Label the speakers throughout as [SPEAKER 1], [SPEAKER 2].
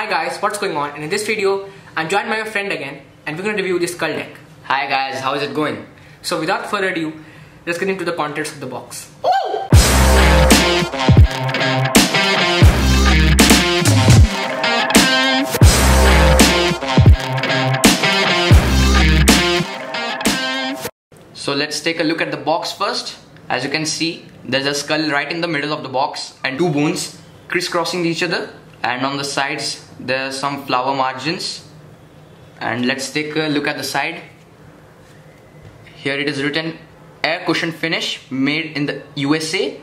[SPEAKER 1] Hi guys, what's going on? And in this video, I'm joined by my friend again, and we're gonna review this skull deck.
[SPEAKER 2] Hi guys, how is it going?
[SPEAKER 1] So without further ado, let's get into the contents of the box.
[SPEAKER 2] So let's take a look at the box first. As you can see, there's a skull right in the middle of the box and two bones crisscrossing each other. And on the sides, there are some flower margins. And let's take a look at the side. Here it is written air cushion finish made in the USA.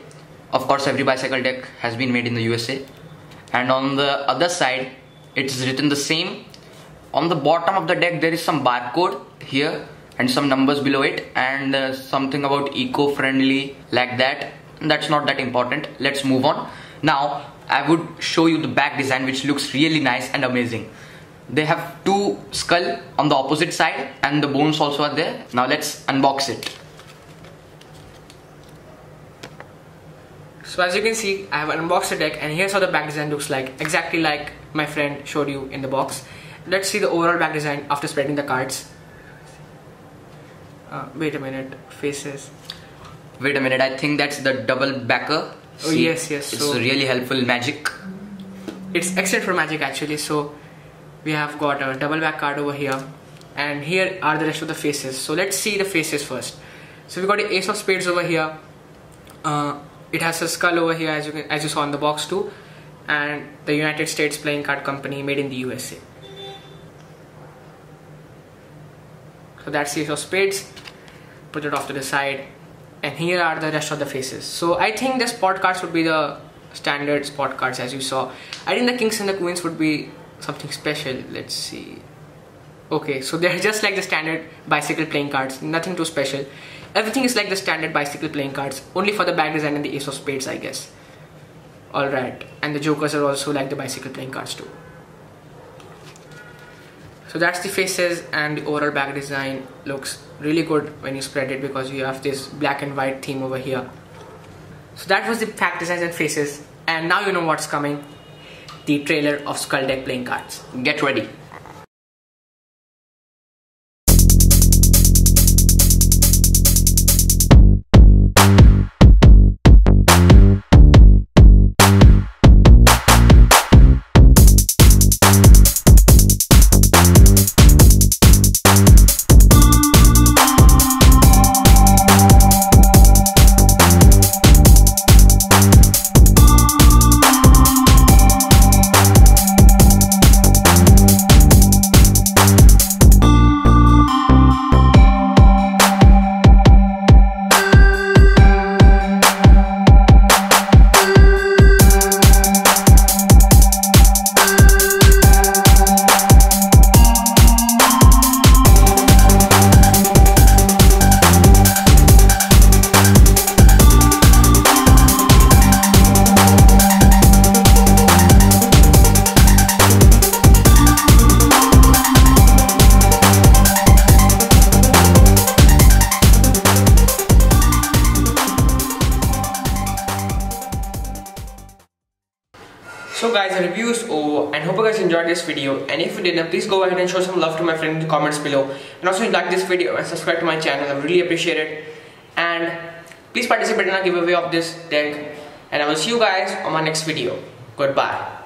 [SPEAKER 2] Of course, every bicycle deck has been made in the USA. And on the other side, it's written the same. On the bottom of the deck, there is some barcode here and some numbers below it and uh, something about eco-friendly like that that's not that important let's move on now i would show you the back design which looks really nice and amazing they have two skull on the opposite side and the bones also are there now let's unbox it
[SPEAKER 1] So as you can see, I have unboxed the deck, and here's how the back design looks like, exactly like my friend showed you in the box. Let's see the overall back design after spreading the cards. Uh, wait a minute, faces.
[SPEAKER 2] wait a minute i think that's the double backer
[SPEAKER 1] Oh, yes, yes,
[SPEAKER 2] it's
[SPEAKER 1] so-
[SPEAKER 2] really helpful magic
[SPEAKER 1] It's excellent for magic actually. So we have got a double back card over here, and here are the rest of the faces. So let's see the faces first. So we got the Ace of Spades over here. Uh, it has a skull over here, as you can, as you saw in the box too, and the United States Playing Card Company, made in the USA. So that's Ace of Spades. Put it off to the side, and here are the rest of the faces. So I think the spot cards would be the standard spot cards as you saw. I think the kings and the queens would be something special. Let's see. Okay, so they're just like the standard bicycle playing cards, nothing too special. Everything is like the standard bicycle playing cards, only for the back design and the ace of spades, I guess. Alright, and the jokers are also like the bicycle playing cards too. So that's the faces and the overall back design looks really good when you spread it because you have this black and white theme over here. So that was the back designs and faces and now you know what's coming. The trailer of Skull Deck playing cards.
[SPEAKER 2] get ready
[SPEAKER 1] Guys, the review is over and hope you guys enjoyed this video and if you did then please go ahead and show some love to my friend in the comments below and also like this video and subscribe to my channel, I really appreciate it and please participate in a giveaway of this deck and I will see you guys on my next video. Goodbye.